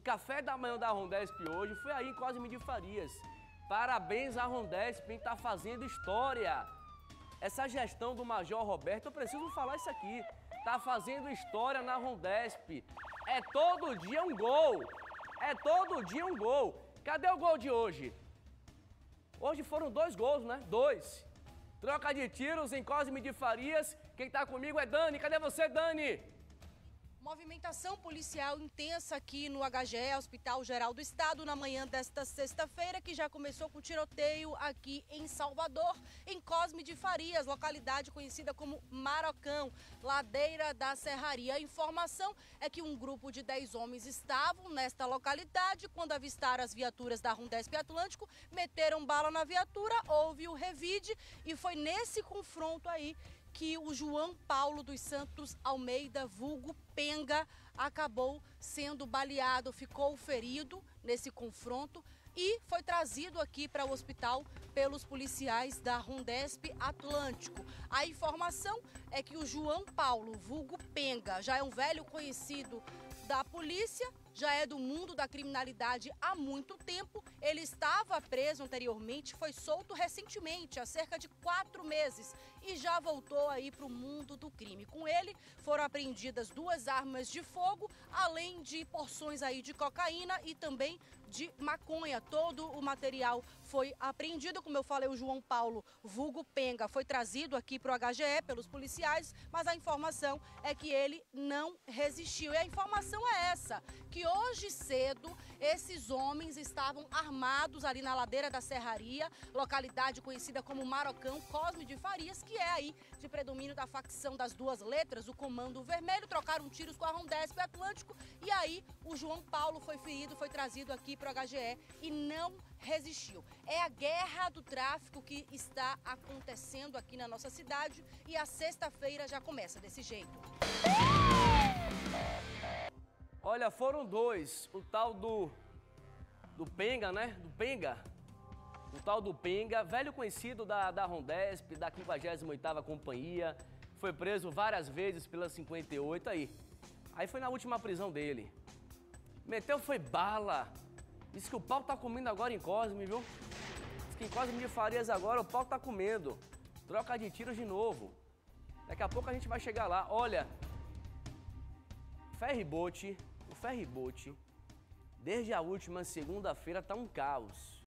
O café da manhã da Rondesp hoje foi aí em Cosme de Farias. Parabéns à Rondesp, quem está fazendo história. Essa gestão do Major Roberto, eu preciso falar isso aqui. Tá fazendo história na Rondesp. É todo dia um gol. É todo dia um gol. Cadê o gol de hoje? Hoje foram dois gols, né? Dois. Troca de tiros em Cosme de Farias. Quem tá comigo é Dani. Cadê você, Dani? Movimentação policial intensa aqui no HGE, Hospital Geral do Estado, na manhã desta sexta-feira, que já começou com tiroteio aqui em Salvador, em Cosme de Farias, localidade conhecida como Marocão, ladeira da Serraria. A informação é que um grupo de 10 homens estavam nesta localidade quando avistaram as viaturas da Rundesp Atlântico, meteram bala na viatura, houve o revide e foi nesse confronto aí que o João Paulo dos Santos Almeida, vulgo Penga, acabou sendo baleado, ficou ferido nesse confronto e foi trazido aqui para o hospital pelos policiais da Rundesp Atlântico. A informação é que o João Paulo, vulgo Penga, já é um velho conhecido da polícia, já é do mundo da criminalidade há muito tempo. Ele estava preso anteriormente, foi solto recentemente, há cerca de quatro meses, e já voltou aí para o mundo do crime. Com ele foram apreendidas duas armas de fogo, além de porções aí de cocaína e também de maconha. Todo o material foi apreendido, como eu falei, o João Paulo Vulgo Penga foi trazido aqui para o HGE pelos policiais, mas a informação é que ele não resistiu. E a informação é essa, que hoje cedo esses homens estavam armados ali na ladeira da Serraria, localidade conhecida como Marocão Cosme de Farias, que é aí de predomínio da facção das duas letras, o Comando Vermelho, trocaram tiros com a Rondesp Atlântico e aí o João Paulo foi ferido, foi trazido aqui para o HGE e não resistiu. É a guerra do tráfico que está acontecendo aqui na nossa cidade e a sexta-feira já começa desse jeito. Olha, foram dois. O tal do. do Penga, né? Do Penga. O tal do Penga, velho conhecido da, da Rondesp, da 58 Companhia. Foi preso várias vezes pela 58 aí. Aí foi na última prisão dele. Meteu foi bala. Diz que o pau tá comendo agora em Cosme, viu? Diz que em Cosme de Farias agora o pau tá comendo. Troca de tiros de novo. Daqui a pouco a gente vai chegar lá. Olha, ferryboat, o ferryboat, desde a última segunda-feira tá um caos.